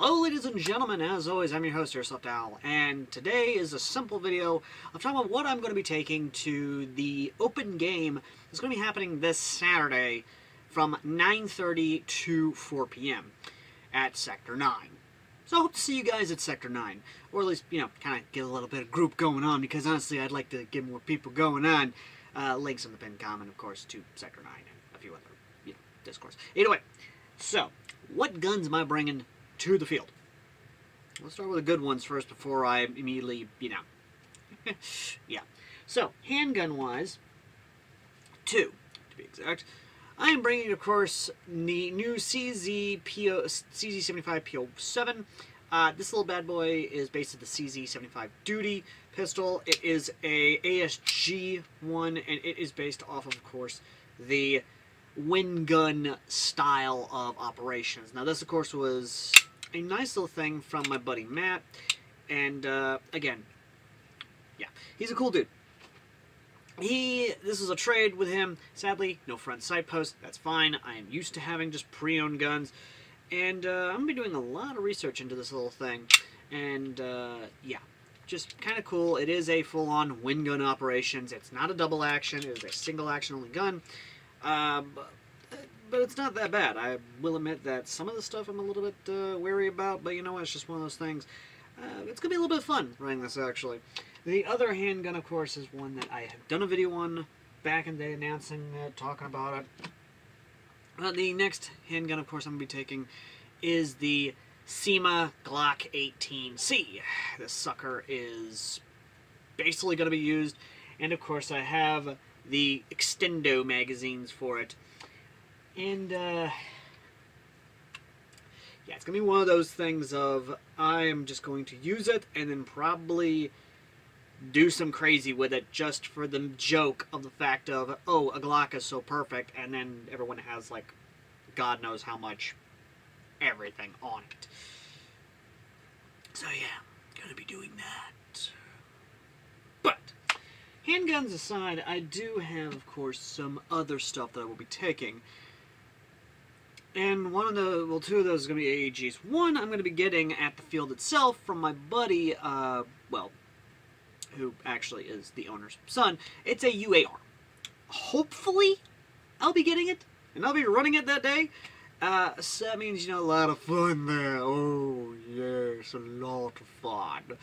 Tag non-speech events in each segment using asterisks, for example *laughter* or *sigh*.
Hello ladies and gentlemen, as always I'm your host Airsoft Owl, and today is a simple video of talking about what I'm going to be taking to the open game that's going to be happening this Saturday from 9.30 to 4 p.m. at Sector 9. So I hope to see you guys at Sector 9, or at least, you know, kind of get a little bit of group going on, because honestly I'd like to get more people going on. Uh, links in the pinned comment, of course, to Sector 9 and a few other, you know, discourse. Anyway, so, what guns am I bringing to the field. Let's start with the good ones first before I immediately, you know. *laughs* yeah. So, handgun-wise, two, to be exact. I am bringing, of course, the new CZ PO, CZ75 PO7. Uh, this little bad boy is based on the CZ75 Duty pistol. It is a ASG one, and it is based off of, of course, the wind gun style of operations. Now, this, of course, was a nice little thing from my buddy Matt. And uh, again, yeah, he's a cool dude. He, this is a trade with him. Sadly, no front sight post. That's fine. I am used to having just pre-owned guns, and uh, I'm gonna be doing a lot of research into this little thing. And uh, yeah, just kind of cool. It is a full-on wind gun operations. It's not a double action. It is a single action only gun. Uh, but it's not that bad. I will admit that some of the stuff I'm a little bit uh, wary about, but you know what, it's just one of those things. Uh, it's going to be a little bit fun running this, actually. The other handgun, of course, is one that I have done a video on back in the day announcing it, talking about it. Uh, the next handgun, of course, I'm going to be taking is the Cyma Glock 18C. This sucker is basically going to be used, and of course I have the Extendo magazines for it. And, uh, yeah, it's going to be one of those things of I am just going to use it and then probably do some crazy with it just for the joke of the fact of, oh, a Glock is so perfect, and then everyone has, like, God knows how much everything on it. So, yeah, going to be doing that. But, handguns aside, I do have, of course, some other stuff that I will be taking. And one of the, well, two of those is going to be AEGs. One I'm going to be getting at the field itself from my buddy, uh, well, who actually is the owner's son. It's a UAR. Hopefully, I'll be getting it, and I'll be running it that day. Uh, so that means, you know, a lot of fun there. Oh, yes, a lot of fun.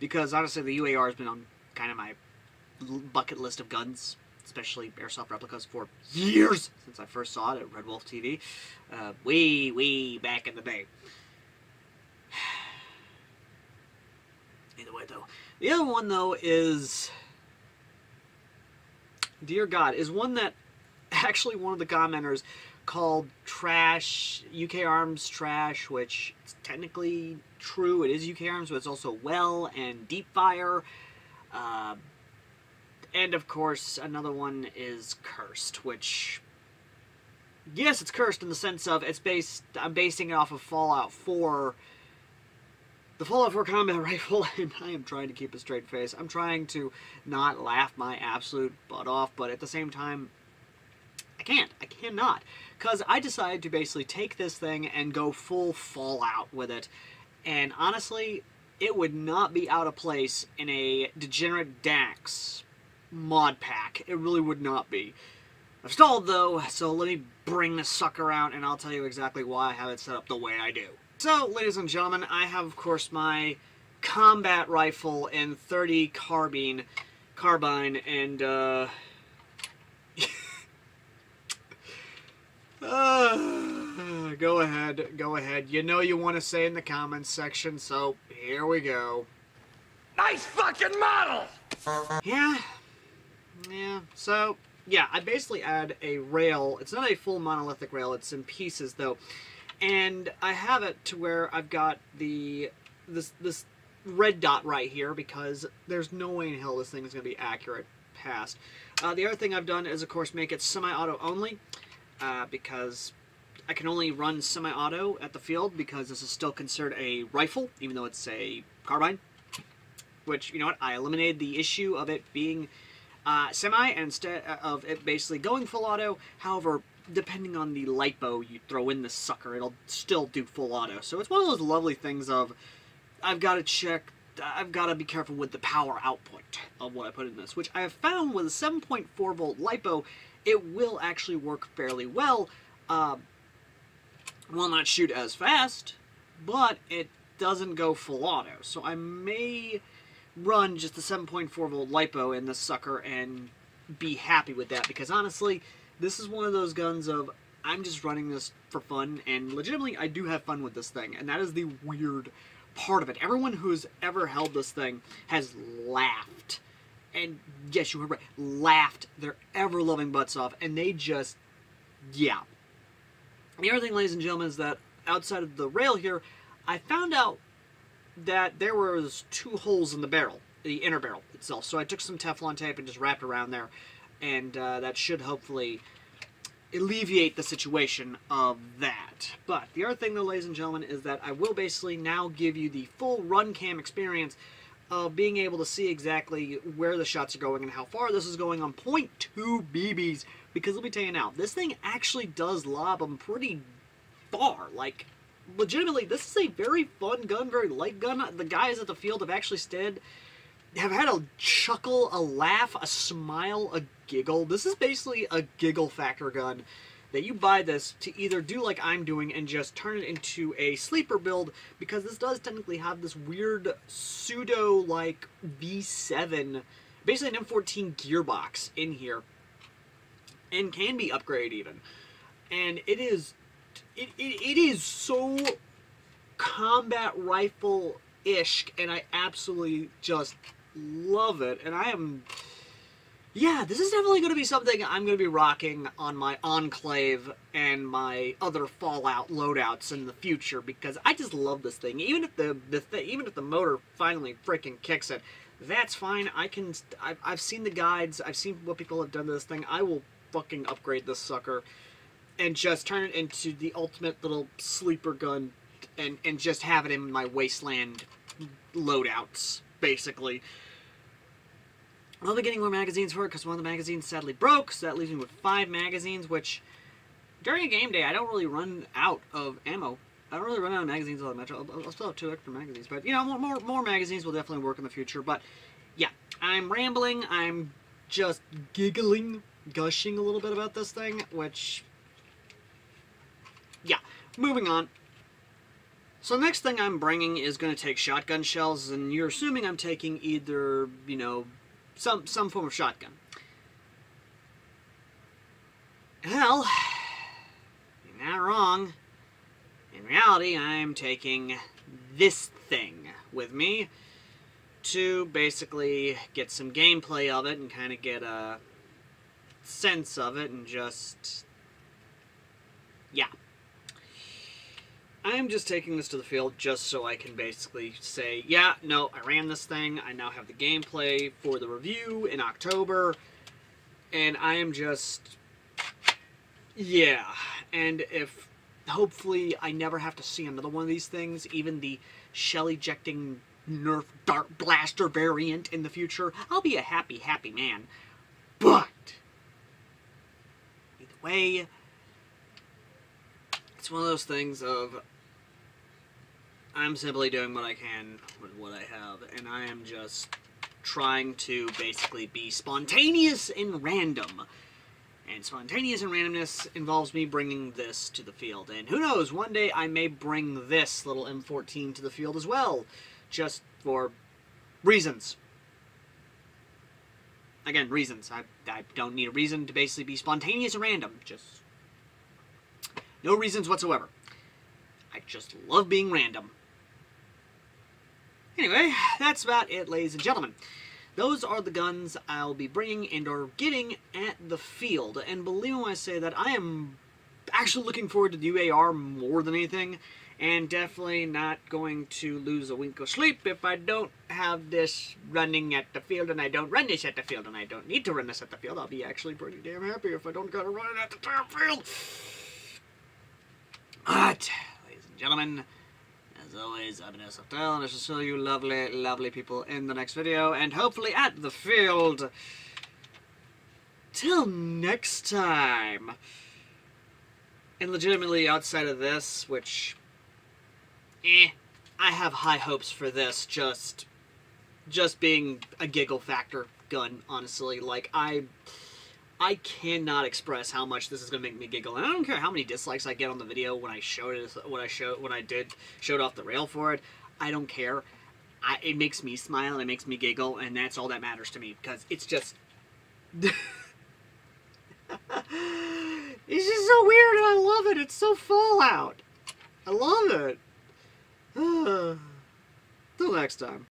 Because, honestly, the UAR has been on kind of my bucket list of guns especially airsoft replicas, for years since I first saw it at Red Wolf TV, uh, way, way back in the day. *sighs* Either way, though. The other one, though, is... Dear God, is one that actually one of the commenters called Trash, UK Arms Trash, which is technically true. It is UK Arms, but it's also Well and Deep Fire. Uh, and of course, another one is Cursed, which yes, it's cursed in the sense of it's based. I'm basing it off of Fallout 4, the Fallout 4 combat *laughs* rifle, and I am trying to keep a straight face. I'm trying to not laugh my absolute butt off, but at the same time, I can't. I cannot, because I decided to basically take this thing and go full Fallout with it, and honestly, it would not be out of place in a degenerate Dax mod pack. It really would not be. I've stalled though, so let me bring this sucker out and I'll tell you exactly why I have it set up the way I do. So, ladies and gentlemen, I have, of course, my combat rifle and 30 carbine, carbine, and, uh... uh *laughs* go ahead, go ahead. You know you want to say in the comments section, so here we go. Nice fucking model! Yeah, yeah, so, yeah, I basically add a rail. It's not a full monolithic rail, it's in pieces, though. And I have it to where I've got the this this red dot right here because there's no way in hell this thing is going to be accurate past. Uh, the other thing I've done is, of course, make it semi-auto only uh, because I can only run semi-auto at the field because this is still considered a rifle, even though it's a carbine. Which, you know what, I eliminated the issue of it being uh, semi instead of it basically going full auto. However, depending on the lipo you throw in the sucker, it'll still do full auto. So it's one of those lovely things of I've got to check, I've got to be careful with the power output of what I put in this, which I have found with a 7.4 volt lipo, it will actually work fairly well. Uh, will not shoot as fast, but it doesn't go full auto. So I may run just the 7.4 volt lipo in this sucker and be happy with that because honestly, this is one of those guns of I'm just running this for fun and legitimately I do have fun with this thing and that is the weird part of it. Everyone who's ever held this thing has laughed. And yes, you heard right, laughed their ever loving butts off and they just yeah. The other thing, ladies and gentlemen, is that outside of the rail here, I found out that there was two holes in the barrel, the inner barrel itself. So I took some Teflon tape and just wrapped around there, and uh, that should hopefully alleviate the situation of that. But the other thing, though, ladies and gentlemen, is that I will basically now give you the full run cam experience of being able to see exactly where the shots are going and how far this is going on 0.2 BBs. Because let me tell you now, this thing actually does lob them pretty far. Like, legitimately, this is a very fun gun, very light gun. The guys at the field have actually said, have had a chuckle, a laugh, a smile, a giggle. This is basically a giggle factor gun that you buy this to either do like I'm doing and just turn it into a sleeper build because this does technically have this weird pseudo like V7, basically an M14 gearbox in here and can be upgraded even. And it is it, it, it is so combat rifle ish and I absolutely just love it and I am yeah, this is definitely going to be something I'm going to be rocking on my Enclave and my other Fallout loadouts in the future because I just love this thing. Even if the, the th even if the motor finally freaking kicks it, that's fine. I can. I've, I've seen the guides. I've seen what people have done to this thing. I will fucking upgrade this sucker and just turn it into the ultimate little sleeper gun and and just have it in my wasteland loadouts basically. I'll be getting more magazines for it because one of the magazines sadly broke, so that leaves me with five magazines, which during a game day, I don't really run out of ammo. I don't really run out of magazines all that much. I'll, I'll still have two extra magazines, but you know, more, more, more magazines will definitely work in the future. But yeah, I'm rambling. I'm just giggling, gushing a little bit about this thing, which moving on. So next thing I'm bringing is going to take shotgun shells, and you're assuming I'm taking either, you know, some some form of shotgun. Well, you're not wrong. In reality, I'm taking this thing with me to basically get some gameplay of it and kind of get a sense of it and just... Yeah. I'm just taking this to the field just so I can basically say, yeah, no, I ran this thing. I now have the gameplay for the review in October. And I am just, yeah. And if, hopefully, I never have to see another one of these things, even the shell ejecting Nerf Dart Blaster variant in the future, I'll be a happy, happy man. But, either way, it's one of those things of I'm simply doing what I can with what I have, and I am just trying to basically be spontaneous and random. And spontaneous and randomness involves me bringing this to the field. And who knows, one day I may bring this little M14 to the field as well, just for reasons. Again, reasons. I, I don't need a reason to basically be spontaneous and random. Just no reasons whatsoever. I just love being random. Anyway, that's about it, ladies and gentlemen. Those are the guns I'll be bringing and are getting at the field. And believe me when I say that, I am actually looking forward to the UAR more than anything. And definitely not going to lose a wink of sleep if I don't have this running at the field and I don't run this at the field and I don't need to run this at the field. I'll be actually pretty damn happy if I don't gotta run it at the damn field. But, ladies and gentlemen, as always, I'm Ines Hotel, and I shall see you lovely, lovely people in the next video, and hopefully at the field. Till next time. And legitimately, outside of this, which, eh, I have high hopes for this. Just, just being a giggle factor gun. Honestly, like I, I cannot express how much this is gonna make me giggle. And I don't care how many dislikes I get on the video when I showed it, when I showed, when I did showed off the rail for it. I don't care. I, it makes me smile and it makes me giggle, and that's all that matters to me because it's just. *laughs* It's just so weird and I love it. It's so Fallout. I love it. *sighs* Till next time.